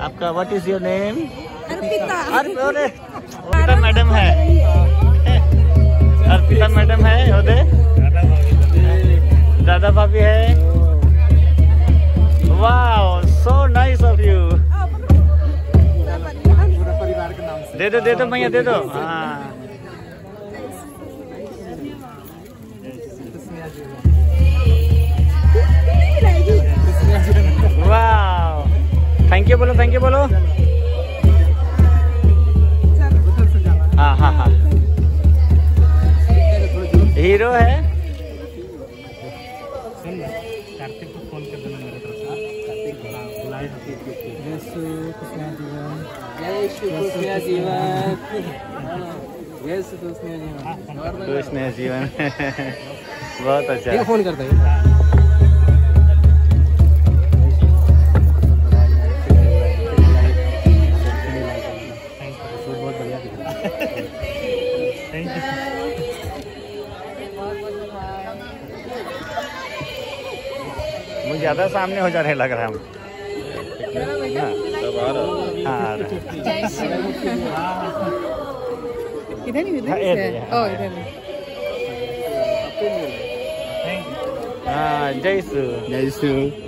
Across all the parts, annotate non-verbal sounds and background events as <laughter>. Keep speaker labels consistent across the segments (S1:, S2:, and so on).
S1: आपका what is your
S2: name
S1: Arpita. Arpita madam है। Arpita madam है होदे दादा भाभी है। वाह सो नाइस ऑफ़ यू दे दो दे दो भैया दे दो। हाँ। वाह थैंक यू बोलो थैंक यू बोलो हाँ हाँ हाँ। हीरो है।
S3: कार्तिक को फ़ोन कर देना मेरे तरफ़ से बुलाए
S1: खुश नहीं जीवन <laughs> बहुत अच्छा।
S3: फ़ोन करता है।
S1: ज़्यादा सामने हो जाने लग रहा है हम हाँ, हाँ
S2: इधर से ओ इधर
S1: जय सु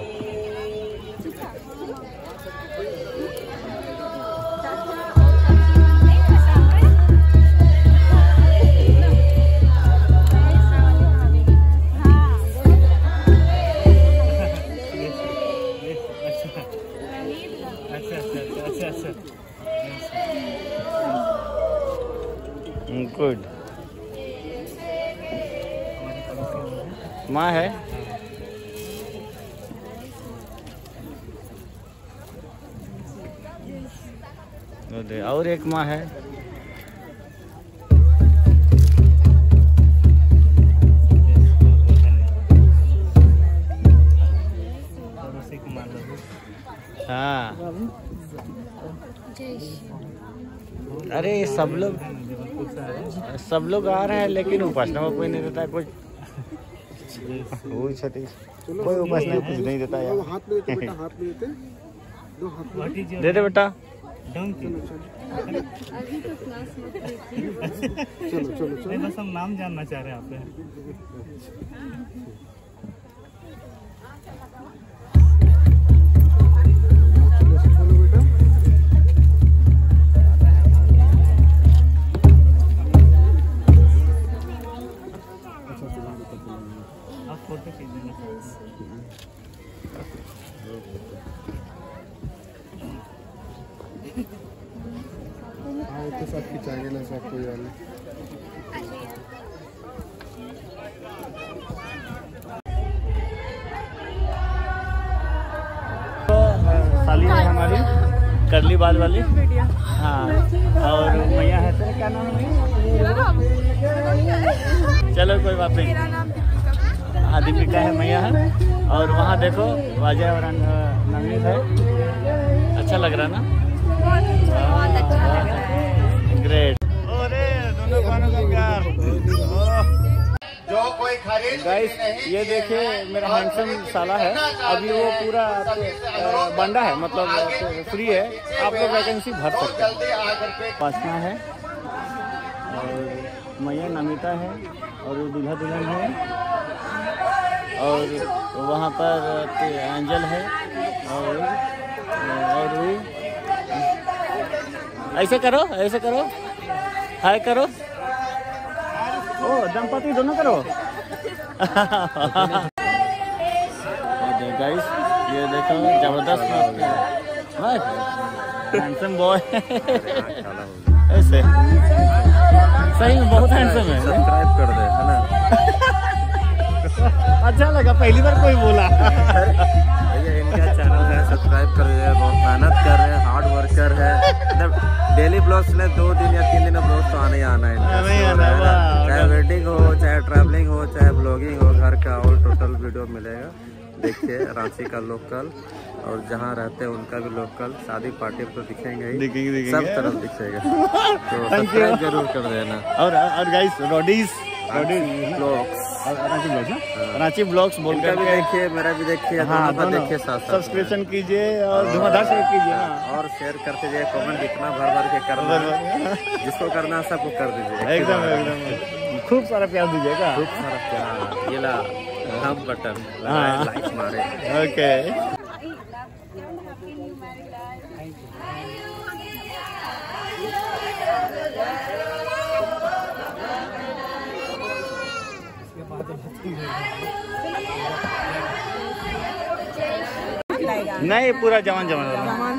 S1: दे, और एक माँ है। हाँ। अरे सब लोग सब लोग आ रहे हैं लेकिन उपासना में कोई नहीं देता है कुछ वो सतीश कोई उपासना कुछ नहीं देता यार।
S4: हाथ में बेटा हाथ में देते दो हाथ
S3: व्हाट इज़ योर
S1: दे दे
S4: चलो चलो। चलो
S3: बस हम नाम जानना चाह रहे हैं आपसे
S1: साली है हमारी करली बाल वाली। हाँ और मैया है तेरा क्या नाम है? चलो कोई बात नहीं। हाँ दीपिका है मैया है। और वहाँ देखो वाजह और अन- है। अच्छा लग रहा ना?
S2: बहुत अच्छा लग रहा है।
S1: ग्रेट
S5: कोई खरीद
S1: गाइस ये देखिए मेरा हैंडसम साला है। अभी वो पूरा बंडा है मतलब फ्री है। आप लोग वैकेंसी भर सकते हैं। पासना है। और मैया नमिता है और वो दूल्हा दुल्हन है। और वहाँ पर एंजल है और और ऐसे करो ऐसे करो। हाय करो। ओ दंपति दोनों करो। गाइस ये देखो ज़बरदस्त हैंडसम बॉय ऐसे। सही में बहुत हैंडसम है।
S6: सब्सक्राइब कर दे है ना?
S1: अच्छा लगा पहली बार कोई बोला।
S6: भैया इनका सब्सक्राइब कर दे बहुत मेहनत कर रहे हैं हार्ड वर्कर है। मतलब डेली ब्लॉग्स में दो दिन या तीन दिन ब्लॉग्स तो आना ही आना है
S1: ही है,
S6: है?
S1: वाह,
S6: चाहे वेडिंग हो चाहे ट्रैवलिंग हो चाहे ब्लॉगिंग हो घर का ऑल टोटल वीडियो मिलेगा। देखिए रांची का लोकल और जहाँ रहते हैं उनका भी लोकल शादी पार्टी तो दिखेंगे ही।
S1: दिखेंगे, दिखेंगे।
S6: सब तरफ़ दिखेगा। <laughs> तो सब्सक्राइब ज़रूर कर देना।
S1: और और guys Roadies Roadies
S6: vlogs
S1: Ranchi vlogs ना? रांची ब्लॉग्स बोल
S6: कर भी देखिए मेरा भी देखिए
S1: हाँ
S6: देखिए
S1: सब्सक्रिप्शन कीजिए और धुआंधार से कीजिए
S6: हाँ, और शेयर करते जाइए कमेंट जितना भर भर के करना जिसको करना है सबको कर दीजिए।
S1: एकदम एकदम। खूब सारा प्यार दीजिएगा
S6: खूब सारा प्यार। ये ला बटन
S1: हाँ।
S6: लाइक मारे।
S1: ओके नहीं पूरा जवान जवान।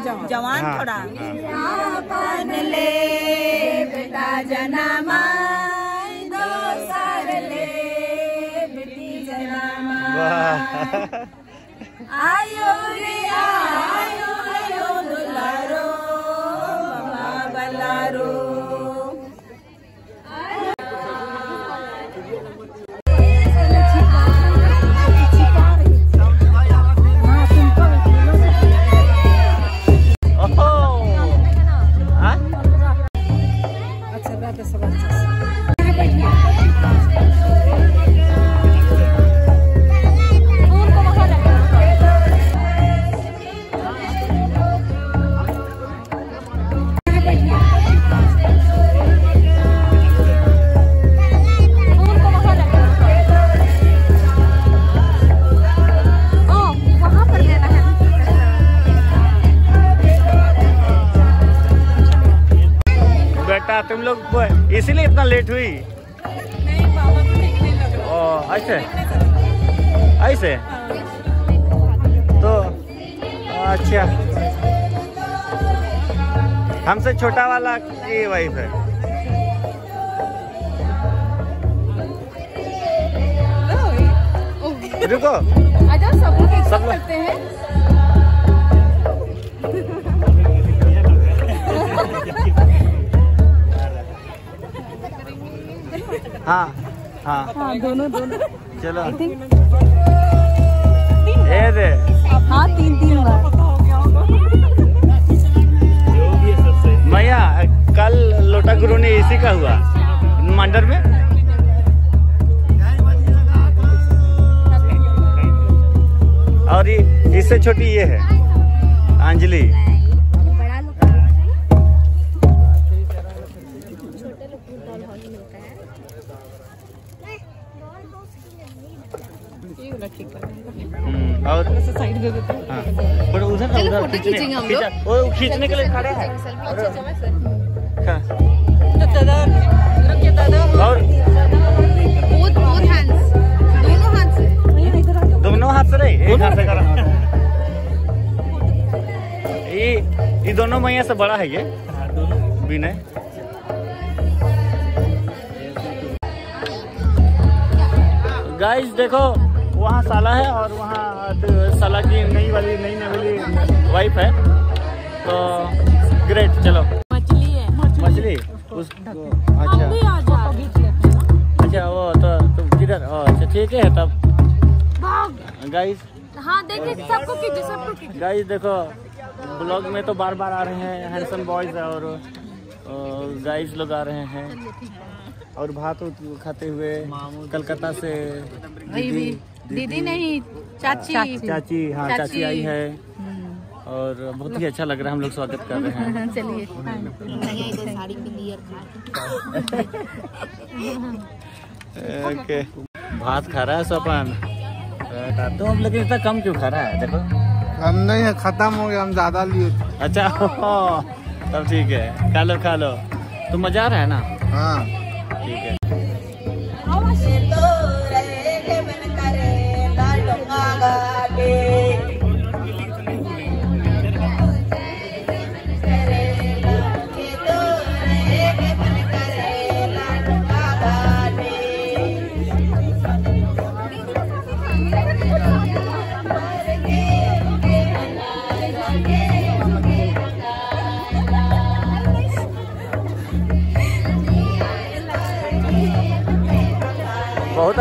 S1: जवान
S2: जवान।
S1: हाँ,
S2: थोड़ा।
S1: हाँ।
S2: बेटा जनमा दो साल ले बेटी जनमा।
S1: वाह।
S2: आयो रे आयो
S1: की वाइफ है। रुको।
S2: आजा सब लोग
S1: सब
S2: करते हैं
S1: हाँ। हाँ
S2: हाँ दोनों दोनों
S1: चलो ये दे।
S2: हाँ तीन तीन बार।
S1: कल लोटा गुरु ने इसी का हुआ मंडर में। और ये इससे छोटी ये है अंजलि। हम्म, और
S2: साइड देते हाँ।
S1: पर उधर उधर खींचने। के लिए खड़े हाँ। और?
S7: दोनों हाथ से
S1: दोनों हाथ से रही एक हाथ से करा। ये ये दोनों मैया से बड़ा है ये? विनय। गाइस देखो वहाँ साला है और वहाँ साला की नई वाली नई नई वाली वाइफ है। तो ग्रेट चलो। ठीक है तब? गाइस
S7: हाँ देखिए सबको कीजिए सबको
S1: गाइस देखो ब्लॉग में तो बार बार आ रहे हैं हैंडसम बॉयज़ और गाइस लोग आ रहे हैं। और भात खाते हुए कलकत्ता से दीदी
S7: दीदी नहीं चाची।
S1: चाची। हाँ चाची।
S7: चाची।
S1: आई है। और बहुत ही अच्छा लग रहा है हम लोग स्वागत कर रहे हैं। <laughs>
S7: चलिए। साड़ी
S1: ओके <laughs> भात खा रहा है सोपान तो हम लेकिन इतना कम क्यों खा रहा है? देखो।
S4: हम नहीं है खत्म हो गया हम ज़्यादा लिए
S1: अच्छा तब ठीक है। खा लो खा लो। तो मज़ा आ रहा है ना?
S4: हाँ।
S1: ठीक है।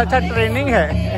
S1: अच्छा ट्रेनिंग है।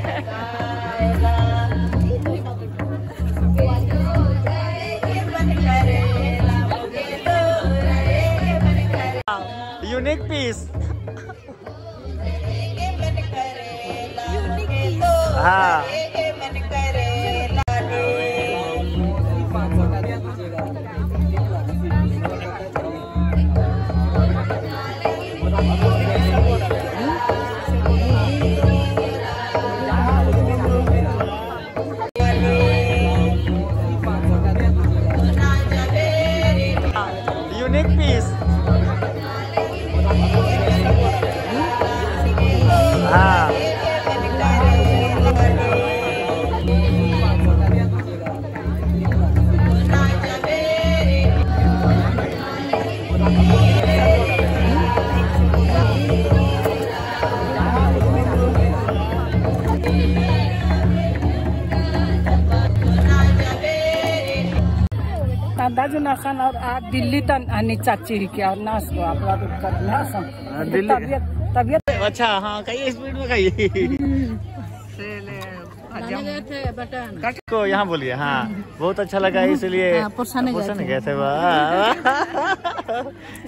S2: आज दिल्ली तन आणि चाची के और ना को आप लोग करना सम।
S1: दिल्ली-
S2: तबियत तबियत?
S1: अच्छा हाँ कही स्पीड में खाइए कट को यहाँ बोलिए हाँ। बहुत अच्छा लगा इसलिए
S2: हाँ, गए थे।
S1: गए थे वाह। <laughs>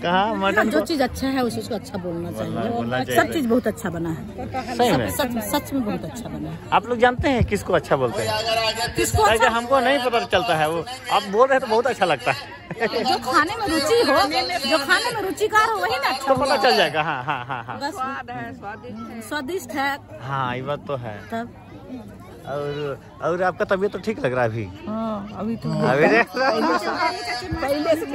S1: कहाँ मटन
S2: जो चीज़ अच्छा है उसी को अच्छा बोलना चाहिए। सब चीज़ बहुत अच्छा बना है।
S1: सही में।
S2: सच सच में बहुत अच्छा बना है।
S1: आप लोग जानते हैं किसको अच्छा बोलते हैं?
S2: किसको
S1: ऐसे हमको नहीं पता चलता है वो। आप बोल रहे हैं तो बहुत अच्छा लगता है।
S2: जो खाने में रुचि हो जो खाने में रुचिकार हो वही ना अच्छा
S1: तो पता चल जाएगा हाँ हाँ हाँ हाँ।
S2: बस। स्वादिष्ट है।
S1: हाँ ये बात तो है।
S2: तब।
S1: और और आपका तबीयत तो ठीक लग रहा है अभी?
S2: हाँ अभी तो
S1: अभी
S2: पहले से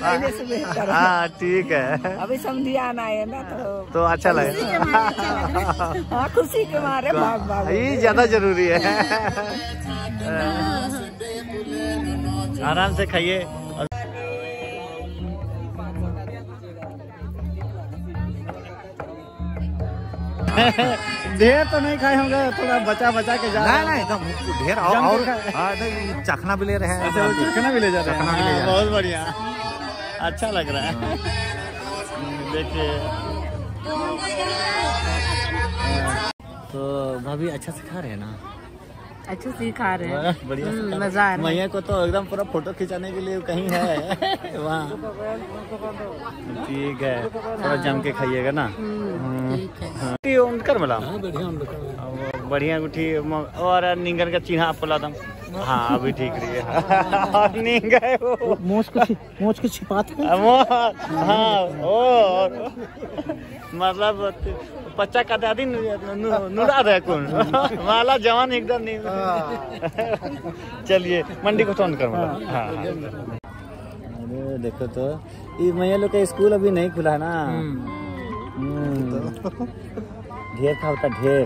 S2: पहले से
S1: हाँ। ठीक है।
S2: अभी समझियान आए ना तो।
S1: तो अच्छा लगे।
S2: हाँ खुशी के मारे भाग भाग।
S1: ये ज़्यादा ज़रूरी है। आराम से खाइए। ढेर तो नहीं खाए होंगे थोड़ा बचा बचा के जा
S3: नहीं नहीं तो ढेर और और
S1: खा-
S3: हाँ, नहीं, चखना भी ले रहे हैं।
S1: अच्छा वो चिकना भी ले जा रहे हैं।
S3: चखना भी ले जा
S1: हाँ, बहुत बढ़िया। अच्छा लग रहा है। देखिए। तो भाभी अच्छा से खा रहे हैं ना?
S2: अच्छे से खा रहे हैं।
S1: बढ़िया खा रहे
S2: मज़ा आ रहा है।
S1: मैया को तो एकदम पूरा फ़ोटो खिंचाने के लिए कहीं है। <laughs> वहाँ। ठीक है। थोड़ा जम के खाइएगा ना। हाँ। ये उनकर मला। अब बढ़िया गुठी और नींगन का चिन्ह आपको ला दम। हाँ अभी ठीक रही है। <laughs> नींग है वो।
S2: मोच को मोच को छिपाते हाँ।
S1: ओ मतलब बच्चा का दादी नुड़ा रहे कौन? <laughs> माला जवान एकदम नहीं <laughs> चलिए मंडी को टोन कर मतलब हाँ। हाँ। अरे देखो तो ये मैया लोग का स्कूल अभी नहीं खुला है ना। हम्म। ढेर था होता ढेर।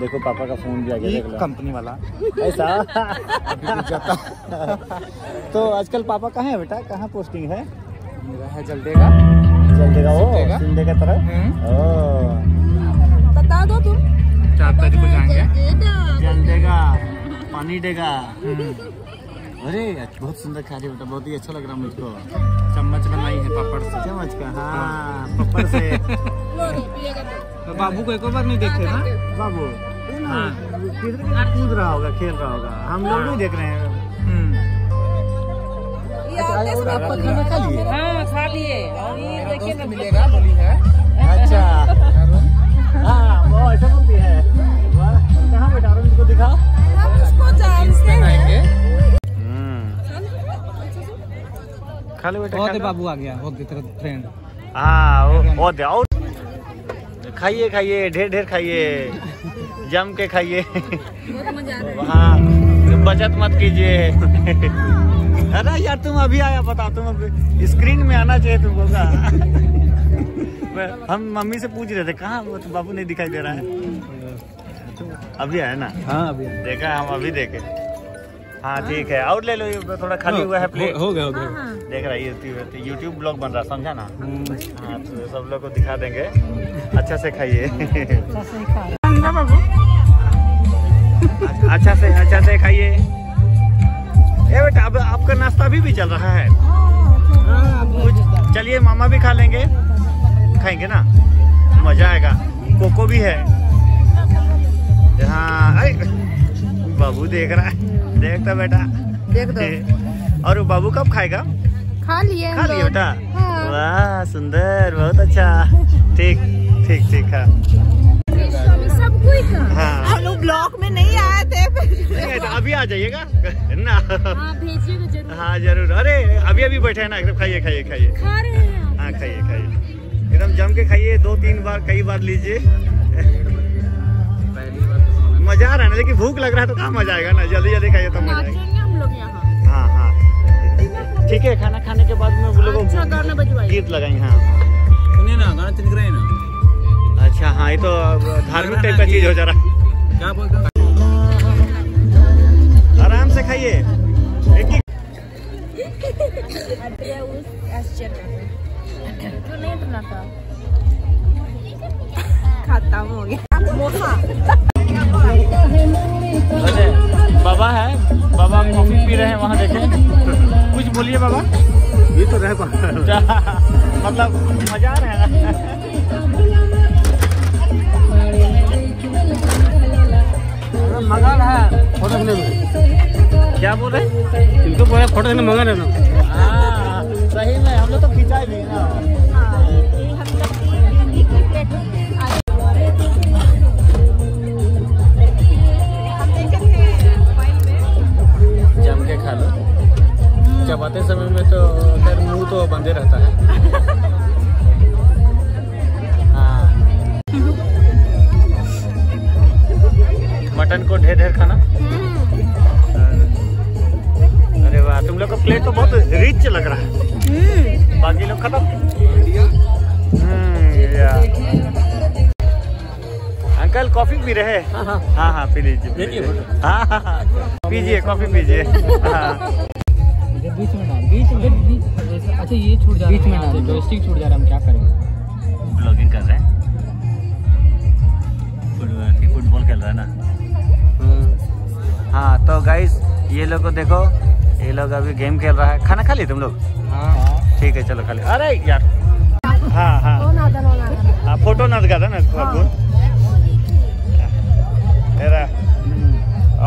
S1: देखो पापा का फ़ोन भी आ गया देख
S3: कंपनी वाला।
S1: ऐसा? तो आजकल पापा कहाँ है बेटा? कहाँ पोस्टिंग है?
S3: मेरा है जल्देगा
S1: जल्देगा तरफ़ ओ।
S2: बता दो तुम।
S3: चार तारीख को जाएँगे।
S1: जल देगा पानी देगा अरे बहुत सुंदर खा रही बेटा बहुत ही अच्छा लग रहा है मुझको।
S3: चम्मच बनाई है पापड़ से।
S1: चम्मच का हाँ पप्पड़ से।
S3: तो बाबू को एक बार नहीं देखते ना?
S1: बाबू ये कूद रहा होगा खेल रहा होगा? हम लोग नहीं देख रहे हैं। अच्छा, आपका खाना खा लिए
S2: हाँ खा लिए। और ये देखिए ना
S3: मिलेगा बोली है।
S1: अच्छा हाँ वो ऐसा बोलती है? कहाँ बैठा रहा दिखा खाली बेटा
S3: बहुत ही। बाबू आ गया बहुत तेरा फ्रेंड
S1: हाँ वो और खाइए खाइए ढेर ढेर खाइए। जम के खाइए। हाँ बचत मत कीजिए। अरे यार तुम अभी आया बता तुम अभी स्क्रीन में आना चाहिए तुमको का हम मम्मी से पूछ रहे थे कहाँ तो बाबू नहीं दिखाई दे रहा है? अभी आया ना?
S3: हाँ अभी
S1: देखा हम अभी देखे। हाँ ठीक है। और ले लो ये थोड़ा खाली हुआ है प्लेट
S3: हो गया हो गया।
S1: देख रहा है यूट्यूब यूट्यूब ब्लॉग बन रहा समझा ना? हाँ तो सब लोग को दिखा देंगे। अच्छा से खाइए। अच्छा से अच्छा से खाइए। ए बेटा अब आपका नाश्ता अभी भी चल रहा है। कुछ चलिए मामा भी खा लेंगे। खाएँगे ना? मज़ा आएगा। कोको भी है। हाँ बाबू देख रहा है। देखता बेटा।
S2: देख दो।
S1: और वो बाबू कब खाएगा?
S7: खा लिए
S1: खा लिया बेटा?
S7: हाँ।
S1: वाह सुंदर बहुत अच्छा। ठीक ठीक ठीक है। हाँ।
S8: हम लोग ब्लॉक में नहीं आए थे।
S1: नहीं तो अभी आ जाइएगा। ना।
S7: हाँ भेजिएगा ज़रूर।
S1: हाँ ज़रूर। अरे अभी अभी बैठे हैं ना एकदम खाइए खाइए खाइए।
S7: हाँ
S1: खाइए खाइए। एकदम जम के खाइए दो तीन बार कई बार लीजिए। मज़ा आ रहा है ना लेकिन भूख लग रहा है तो कहाँ मज़ा आएगा ना जल्दी जल्दी खाइए तो मज़ा आएगा।
S7: हम लोग यहाँ।
S1: हाँ हाँ। ठीक है खाना खाने के बाद में वो लोगों
S7: अच्छा
S1: गीत लगाएँगे हाँ।
S3: सुनिए ना गाना चल रहा है ना।
S1: अच्छा हाँ ये तो धार्मिक टाइप का चीज़ हो जा रहा।
S3: क्या बोलते
S1: चबाते समय में तो खैर मुँह तो बंदे रहता है। हाँ। मटन को ढेर ढेर खाना? अरे वाह तुम लोग का प्लेट तो बहुत रिच लग रहा है। बाकी लोग खत्म? हम्म, अंकल कॉफ़ी पी रहे हैं? हाँ हाँ। पी लीजिए पी लीजिए। हाँ हाँ हाँ। पीजिए कॉफ़ी पीजिए। हाँ।
S3: बीच में डाल बीच में अच्छा ये छूट जा रहा है बीच में डाल। जॉयस्टिक छूट जा रहा है हम क्या करें?
S1: ब्लॉगिंग कर रहे हैं। फुटबॉल खेल रहा है ना? हाँ तो गाइस ये लोग को देखो ये लोग अभी गेम खेल रहा है। खाना खा लिए तुम लोग?
S3: हाँ।
S1: ठीक है चलो खा लिए अरे यार। हाँ हाँ। हाँ फ़ोटो ना दिखा था ना आपको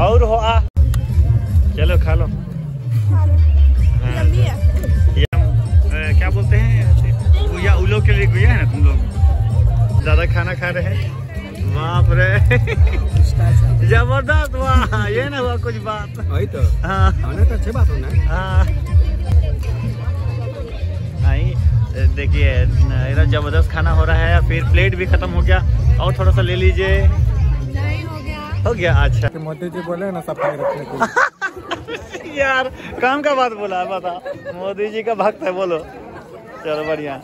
S1: और हो आ। चलो खा लो। उलो के लिए गुया है ना तुम लोग? ज़्यादा खाना खा रहे हैं? बाप रे। <laughs> ज़बरदस्त वाह। ये ना हुआ कुछ बात।
S3: वही तो।
S1: हाँ।
S3: तो अच्छी बात होना हाँ।
S1: देखिए इधर ज़बरदस्त खाना हो रहा है फिर प्लेट भी खत्म हो गया और थोड़ा सा ले लीजिए। हो गया। अच्छा।
S4: मोदी जी बोले ना सफ़ाई रखने के लिए। <laughs>
S1: यार काम का बात बोला है बता। मोदी जी का भक्त है बोलो। चलो बढ़िया।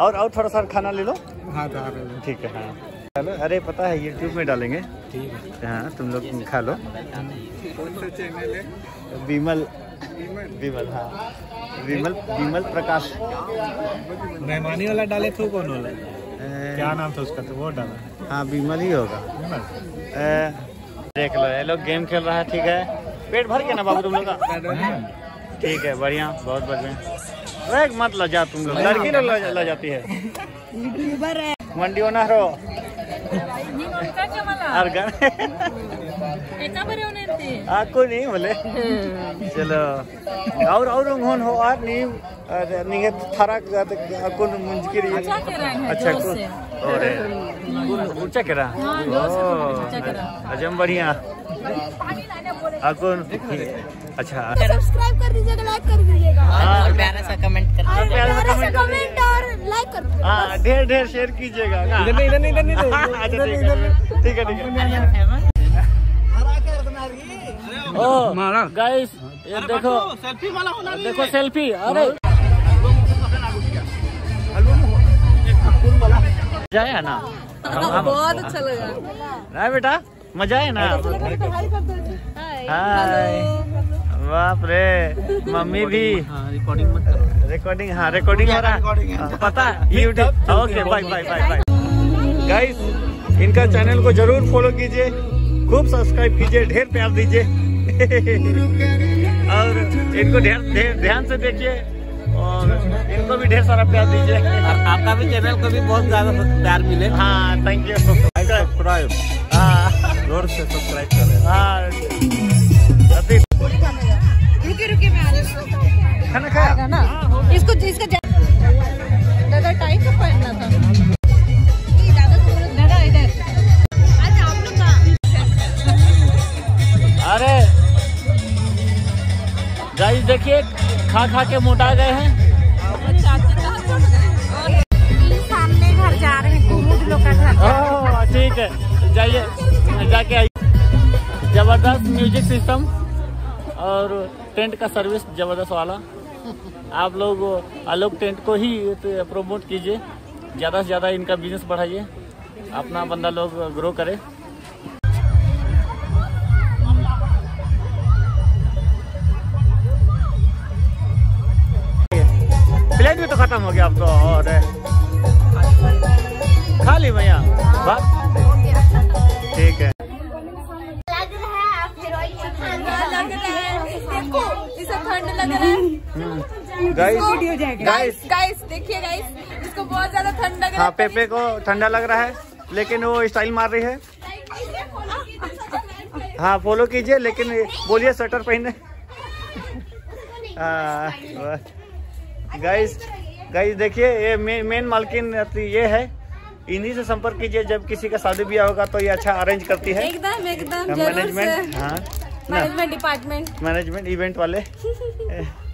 S1: और और थोड़ा सा खाना ले लो।
S4: हाँ हैं।
S1: ठीक है हाँ। चलो अरे पता है यूट्यूब में डालेंगे।
S3: ठीक है।
S1: हाँ तुम लोग खा लो। विमल विमल हाँ। विमल विमल प्रकाश।
S3: मेहमानी वाला डाले तो कौन वाला? क्या नाम था उसका? तो वो डाला।
S1: हाँ विमल ही होगा। देख लो ये लोग गेम खेल रहा है ठीक है। पेट भर गया ना बाबू तुम लोग का? ठीक है बढ़िया बहुत बढ़िया। एक मत लजा तुम लोग लड़की लोग लजा- लजाती है मंडी ओनर हो और गाने
S7: एका बरे होने ते
S1: आपको नहीं बोले चलो और और उन्होंने हो और नहीं नहीं थारा कौन मुंजकिरी
S7: अच्छा के रंग
S1: अच्छा कौन और कौन ऊँचा करा
S7: हाँ।
S1: अजम बढ़िया कौन अच्छा।
S9: सब्सक्राइब कर दीजिएगा लाइक कर दीजिएगा।
S1: हाँ,
S8: प्यारा सा कमेंट कर
S9: कमेंट और लाइक कर
S1: हाँ ढेर ढेर शेयर कीजिएगा
S3: इधर इधर इधर
S1: अच्छा ठीक है ठीक है ठीक है। ओ गाइस ये देखो।
S3: सेल्फी वाला होना
S1: देखो सेल्फी अरे। मज़ा आया ना?
S8: बहुत अच्छा लगा।
S1: ना बेटा मज़ा आया ना? हाय बाप रे मम्मी भी।
S3: रिकॉर्डिंग मत करो।
S1: रिकॉर्डिंग हाँ रिकॉर्डिंग हो रहा है। पता है YouTube okay bye bye bye bye guys इनका चैनल को ज़रूर फॉलो कीजिए। खूब सब्सक्राइब कीजिए ढेर प्यार दीजिए। और इनको ढेर ढेर ध्यान से देखिए। और इनको भी ढेर सारा प्यार दीजिए।
S3: और आपका भी चैनल को भी बहुत ज़्यादा प्यार मिले।
S1: हाँ थैंक यू
S3: सब्सक्राइब
S1: हाँ।
S3: ज़ोर से सब्सक्राइब करें।
S1: हाँ। खाना खाया?
S7: ना इसको इसका दादा टाइम से पहनना था। तो अरे गाइस
S1: देखिए खा खा के मोटा गए हैं।
S7: सामने घर जा रहे हैं का घर।
S1: ठीक है जाइए जाके आइए। ज़बरदस्त म्यूज़िक सिस्टम और टेंट का सर्विस ज़बरदस्त वाला। आप लोग आलोक टेंट को ही प्रमोट कीजिए। ज़्यादा से ज़्यादा इनका बिज़नेस बढ़ाइए। अपना बंदा लोग ग्रो करे। प्लेट भी तो खत्म हो गया अब तो और खा ली भैया। बस ठीक है।
S9: लग रहा है है। ठंड लग रहा है।
S1: गाइस गाइस
S9: गाइस देखिए गाइस इसको बहुत ज़्यादा ठंड लग
S1: हाँ पेपे को ठंडा लग रहा है लेकिन वो स्टाइल मार रही है। हाँ फॉलो कीजिए लेकिन बोलिए स्वेटर पहने। गाइस गाइस देखिए ये मेन मेन मालकिन ये है। इन्हीं से संपर्क कीजिए जब किसी का शादी ब्याह होगा तो ये अच्छा अरेंज करती है।
S9: एकदम एकदम
S1: मैनेजमेंट हाँ
S9: मैनेजमेंट डिपार्टमेंट
S1: मैनेजमेंट इवेंट वाले। <laughs>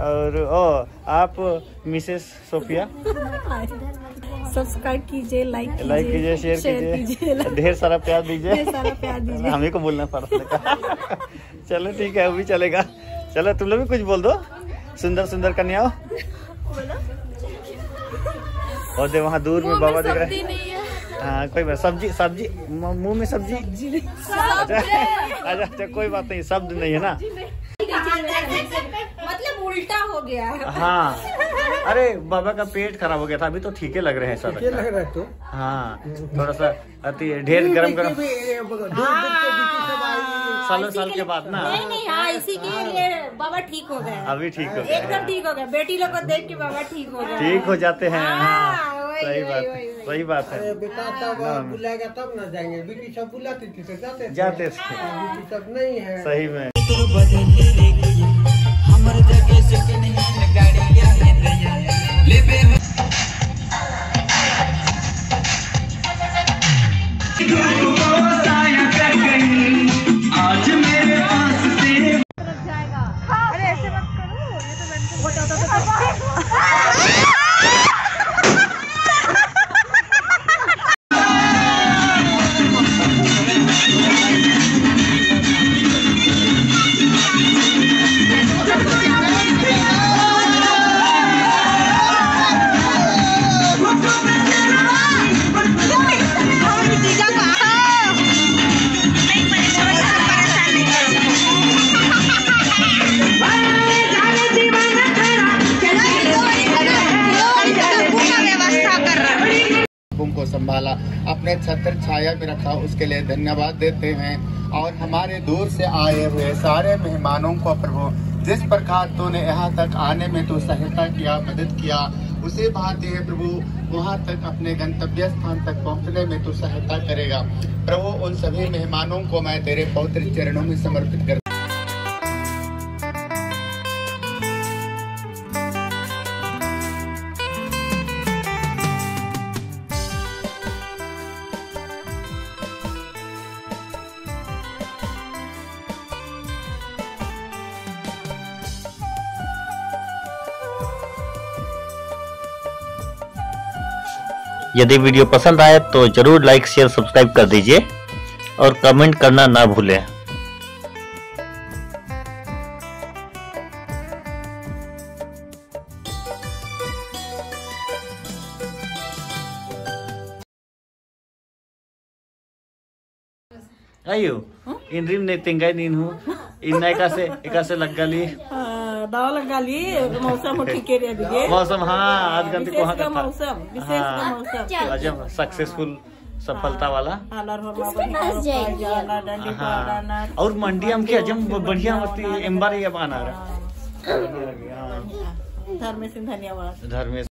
S1: और ओ आप मिसेस सोफिया?
S8: सब्सक्राइब कीजिए लाइक
S1: लाइक कीजिए शेयर कीजिए। ढेर सारा प्यार दीजिए। <laughs> हमें को बोलना पड़ता चलो ठीक है वो भी चलेगा। चलो तुम लोग भी कुछ बोल दो। सुंदर सुंदर कन्याओं। और दे वहाँ दूर में बाबा दिख रहे है। हाँ। कोई बात सब्ज़ी सब्ज़ी मुँह में सब्ज़ी। अच्छा अच्छा अच्छा, कोई बात नहीं शब्द नहीं है ना।
S8: मतलब उल्टा हो गया है।
S1: हाँ। अरे बाबा का पेट खराब हो गया था अभी तो ठीक लग रहे हैं सर
S4: लग रहा है तो।
S1: हाँ थोड़ा सा अति ढेर गरम गरम। सालों साल के बाद ना।
S8: नहीं नहीं हाँ इसी के लिए बाबा ठीक हो गए।
S1: अभी ठीक हो गया
S8: एकदम ठीक हो गया बेटी लोग को देख के बाबा ठीक हो गया
S1: ठीक हो जाते हैं हाँ
S8: हाँ,
S1: सही बात है सही बात है।
S4: बेटा तब बुलाएगा तब ना जाएँगे। बेटी सब बुलाती थी तो जाते थे।
S1: जाते थे।
S4: सब नहीं है।
S1: सही में।
S5: लोगों उसके लिए धन्यवाद देते हैं। और हमारे दूर से आए हुए सारे मेहमानों को, प्रभु, जिस प्रकार तूने यहाँ तक आने में तो सहायता किया, मदद किया, उसे भांति है, प्रभु, वहाँ तक अपने गंतव्य स्थान तक पहुँचने में तो सहायता करेगा। प्रभु, उन सभी मेहमानों को मैं तेरे पौत्र चरणों में समर्पित कर
S10: यदि वीडियो पसंद आए तो जरूर लाइक शेयर सब्सक्राइब कर दीजिए और कमेंट करना ना भूलें
S1: ಅಯ್ಯೋ ಇನ್ರಿಮ್ ನೆ ತಿಂಗಾಯ್ ನೀನು ಇನ್ನ ಎಕಾಸೆ ಎಕಾಸೆ ಲಗ್ಗಲಿ
S8: मौसम ठीक
S1: मौसम हाँ
S8: मौसम विशेष का
S1: हाँ
S8: मौसम
S1: अजब सक्सेसफुल सफलता वाला
S8: हो
S1: और मंडी हम की अजम बढ़िया होती है एम्बार ये बना रहा
S8: धर्मेश धन्यवाद
S1: धर्मेश